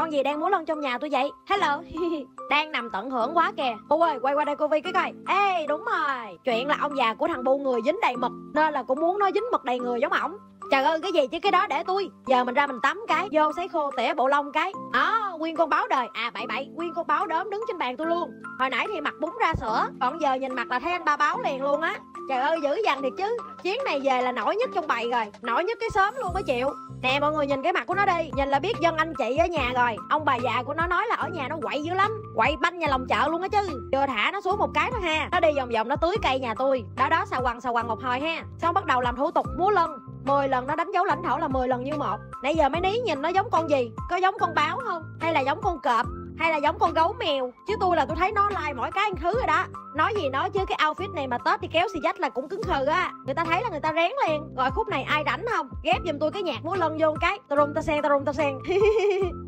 con gì đang múa lân trong nhà tôi vậy? Hello. Đang nằm tận hưởng quá kìa. Cô ơi quay qua đây cô vi cái coi. Ê, đúng rồi. Chuyện là ông già của thằng bu người dính đầy mực, nên là cũng muốn nó dính mực đầy người giống ổng. Trời ơi, cái gì chứ? Cái đó để tôi. Giờ mình ra mình tắm cái, Vô sấy khô tỉa bộ lông cái. Đó, nguyên con báo đời. À bậy bậy, nguyên con báo đốm đứng trên bàn tôi luôn. Hồi nãy thì mặt bún ra sữa, Còn giờ nhìn mặt là thấy anh ba báo liền luôn á. Trời ơi, dữ dằn thiệt chứ. Chuyến này về là nổi nhất trong bầy rồi. Nổi nhất cái sớm luôn mới chịu Nè, mọi người nhìn cái mặt của nó đi. Nhìn là biết dân anh chị ở nhà rồi. Ông bà già của nó nói là ở nhà nó quậy dữ lắm. Quậy banh nhà lòng chợ luôn á chứ. Vừa thả nó xuống một cái thôi ha. Nó đi vòng vòng, nó tưới cây nhà tôi. Đó đó xà quằn xà quằn một hồi ha. Xong bắt đầu làm thủ tục múa lân. 10 lần nó đánh dấu lãnh thổ là 10 lần như một. Nãy giờ mấy ní nhìn nó giống con gì? Có giống con báo không? Hay là giống con cọp? Hay là giống con gấu mèo? Chứ tôi là tôi thấy nó like mỗi cái thứ rồi đó. Nói gì nói chứ cái outfit này mà tết thì kéo xì dách là cũng cứng khờ á. Người ta thấy là người ta rén liền. Rồi khúc này ai rảnh không? Ghép giùm tôi cái nhạc múa lân vô cái. Ta rung ta sen, ta rung ta sen.